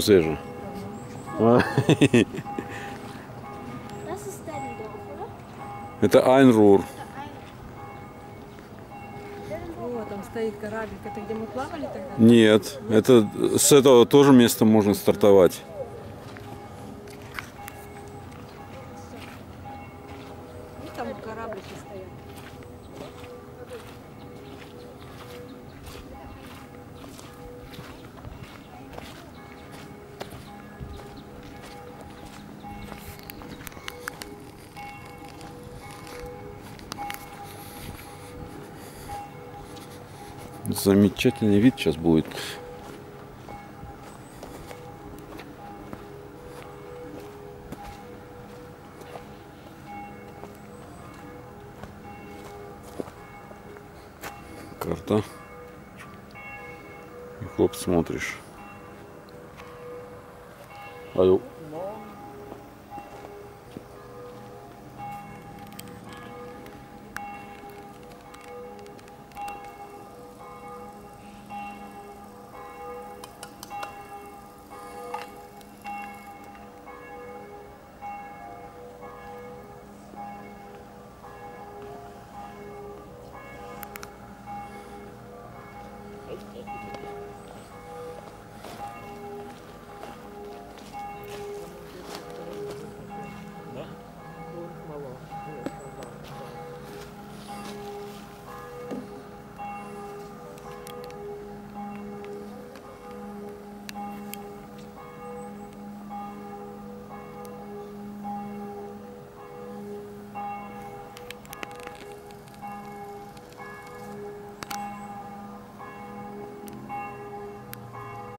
свіже? А, ist Dennendorf, oder? Это Айнрур. О, там стоит кораблик. Это где мы плавали тогда? Нет, это с этого тоже места можно стартовать. И там кораблики стоят. Замечательный вид сейчас будет. Карта. И хоп, смотришь. Алло.